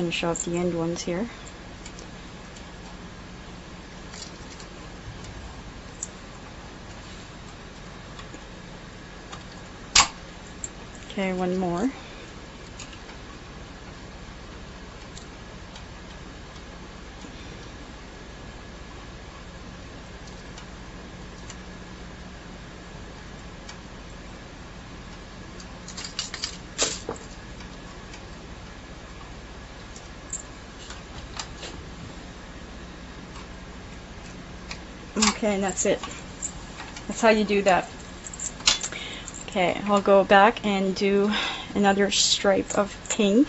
finish off the end ones here. Okay, one more. Okay, and that's it. That's how you do that. Okay, I'll go back and do another stripe of pink.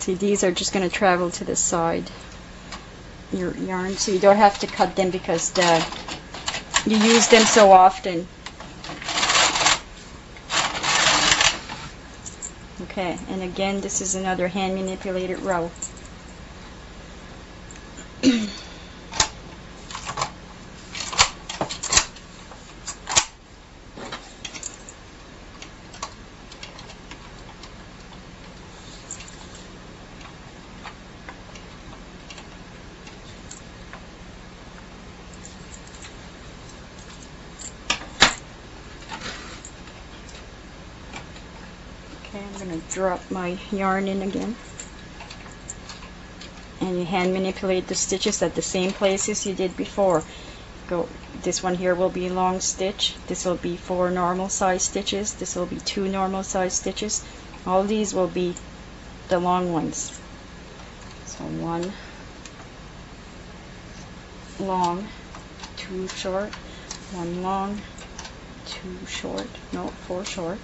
See, these are just going to travel to the side your yarn so you don't have to cut them because the, you use them so often. Okay, and again this is another hand manipulated row. To drop my yarn in again. And you hand manipulate the stitches at the same places you did before. Go. This one here will be a long stitch. This will be four normal size stitches. This will be two normal size stitches. All these will be the long ones. So one long, two short, one long, two short, no, four short,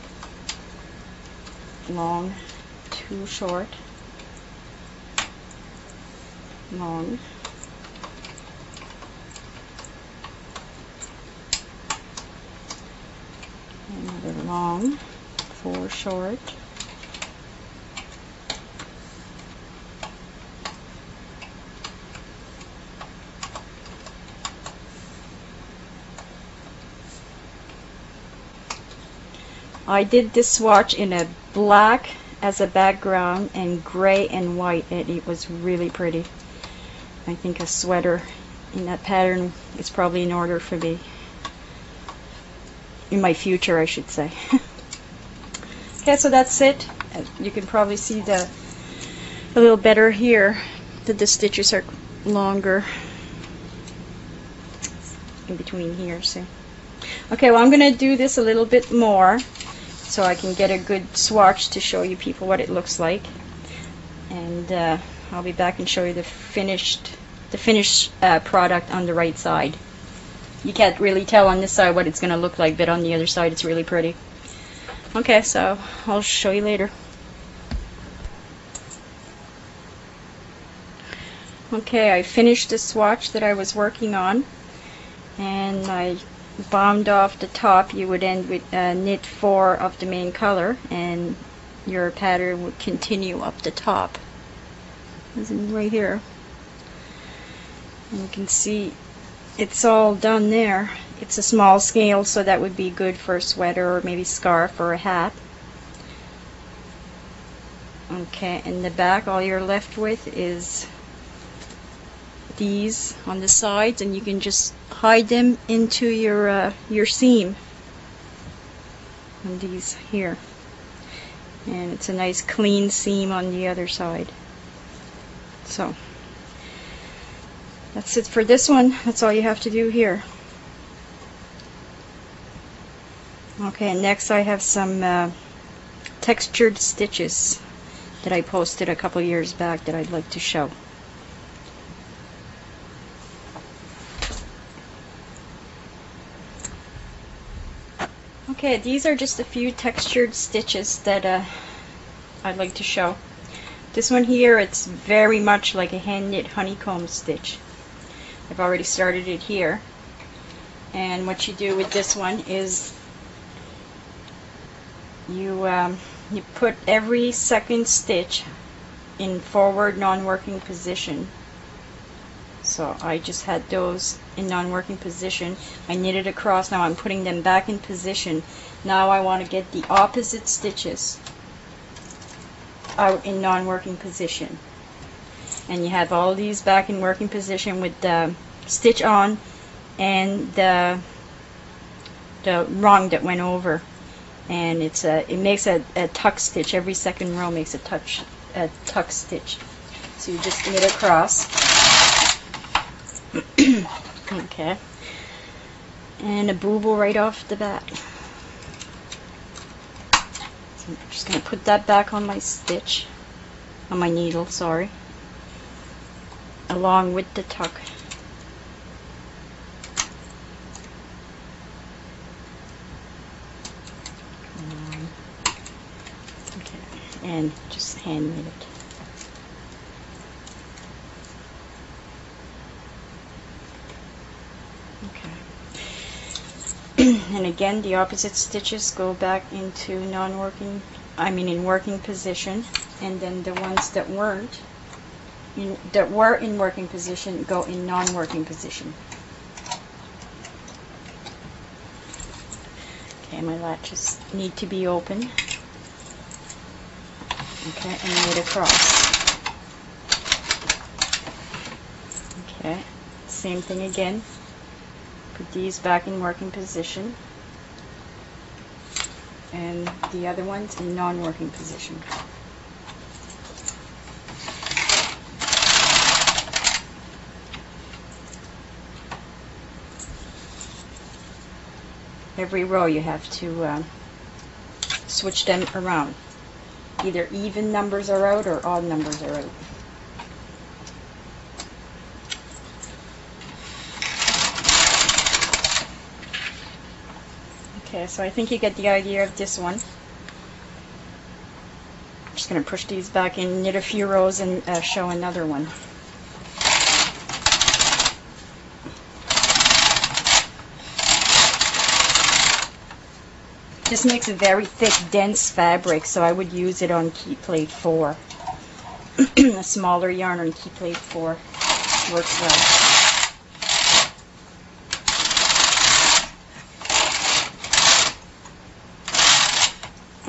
long, two short, long, another long, four short, I did this swatch in a black as a background and gray and white and it was really pretty. I think a sweater in that pattern is probably in order for me. In my future, I should say. okay, so that's it. Uh, you can probably see the a little better here that the stitches are longer in between here. See. Okay, well I'm going to do this a little bit more so I can get a good swatch to show you people what it looks like. And uh, I'll be back and show you the finished the finished uh, product on the right side. You can't really tell on this side what it's gonna look like but on the other side it's really pretty. Okay so I'll show you later. Okay I finished the swatch that I was working on and I bound off the top you would end with uh, knit four of the main color and your pattern would continue up the top. As in right here. And you can see it's all done there. It's a small scale so that would be good for a sweater or maybe scarf or a hat. Okay in the back all you're left with is these on the sides and you can just hide them into your uh, your seam. On these here. And it's a nice clean seam on the other side. So that's it for this one. That's all you have to do here. Okay next I have some uh, textured stitches that I posted a couple years back that I'd like to show Okay, these are just a few textured stitches that uh, I'd like to show. This one here, it's very much like a hand knit honeycomb stitch. I've already started it here. And what you do with this one is you um, you put every second stitch in forward non-working position. So I just had those in non-working position. I knitted across. Now I'm putting them back in position. Now I want to get the opposite stitches out in non-working position. And you have all these back in working position with the stitch on and the the rung that went over and it's a it makes a, a tuck stitch every second row makes a touch a tuck stitch so you just knit across okay and a booble right off the bat. So I'm just gonna put that back on my stitch on my needle sorry along with the tuck. Um, and just hand knit it. Okay. and again, the opposite stitches go back into non-working, I mean in working position, and then the ones that weren't, in, that were in working position go in non-working position. Okay, my latches need to be open. Okay and knit across. Okay same thing again put these back in working position. And the other ones in non-working position. Every row you have to uh, switch them around. Either even numbers are out or odd numbers are out. Okay, so I think you get the idea of this one. I'm just going to push these back in, knit a few rows, and uh, show another one. This makes a very thick, dense fabric, so I would use it on key plate 4. a smaller yarn on key plate 4 works well.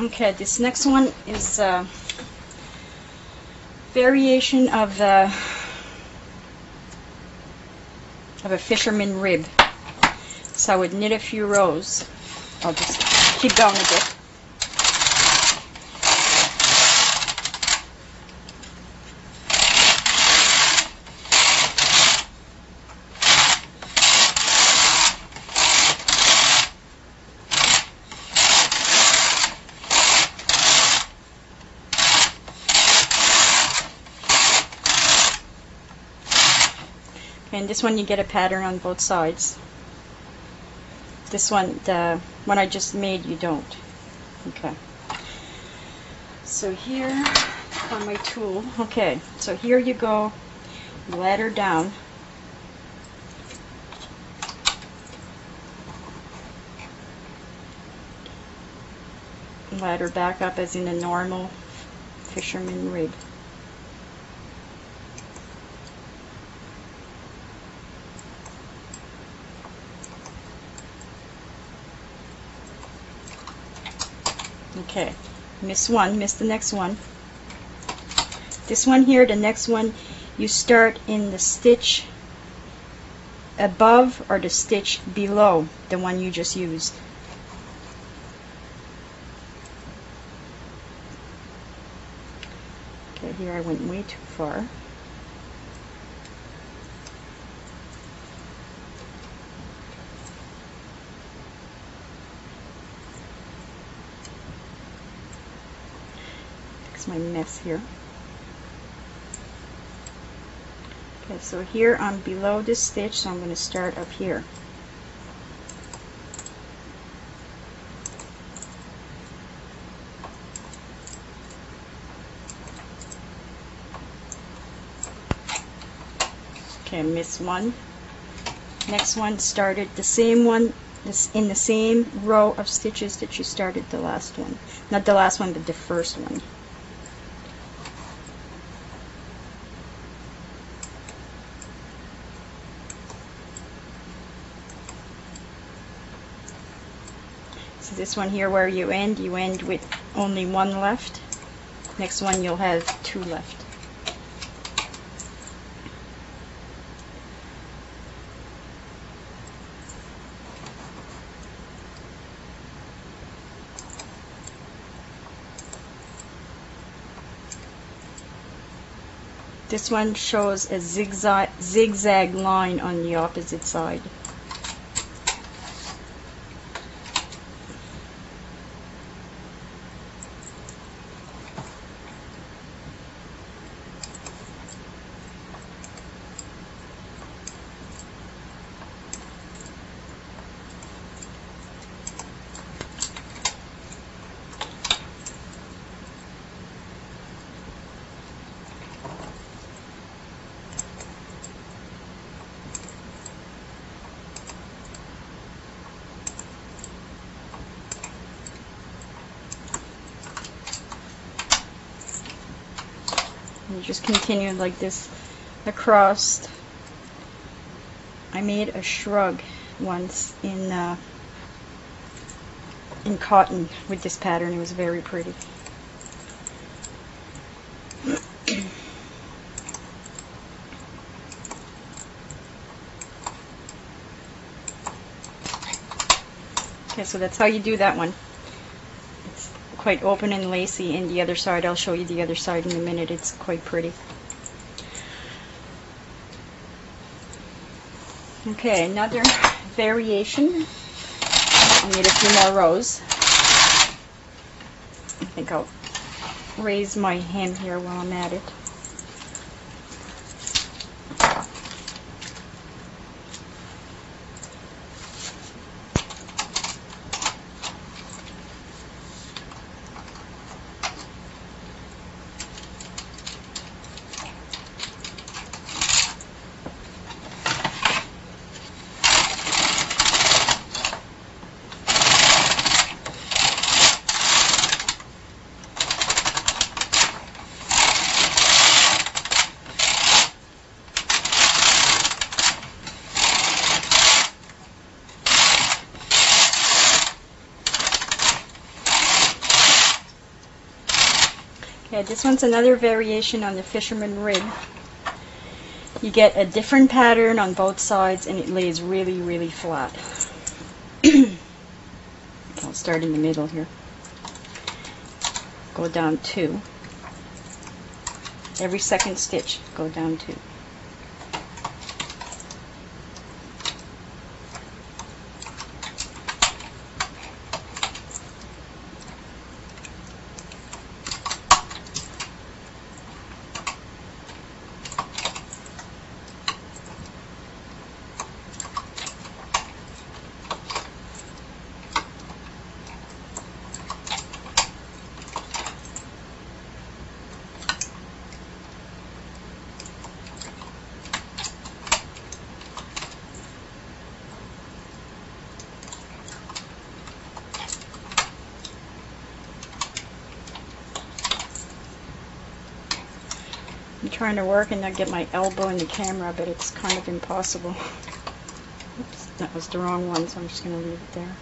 Okay, this next one is a variation of the of a fisherman rib. So I would knit a few rows. I'll just keep going a bit. This one you get a pattern on both sides. This one, the one I just made, you don't. Okay. So here on my tool, okay, so here you go, ladder down. Ladder back up as in a normal fisherman rib. Okay, miss one, miss the next one. This one here, the next one, you start in the stitch above or the stitch below the one you just used. Okay, here I went way too far. My mess here. Okay, so here I'm below this stitch, so I'm going to start up here. Okay, miss one. Next one started the same one this in the same row of stitches that you started the last one. Not the last one, but the first one. This one here where you end, you end with only one left. Next one you'll have two left. This one shows a zigzag, zigzag line on the opposite side. Just continue like this across. I made a shrug once in uh, in cotton with this pattern. It was very pretty. okay, so that's how you do that one quite open and lacy and the other side I'll show you the other side in a minute it's quite pretty. Okay another variation. I need a few more rows. I think I'll raise my hem here while I'm at it Yeah, this one's another variation on the fisherman rib. You get a different pattern on both sides and it lays really, really flat. I'll start in the middle here. Go down two. Every second stitch, go down two. Trying to work and not get my elbow in the camera, but it's kind of impossible. Oops, that was the wrong one, so I'm just going to leave it there.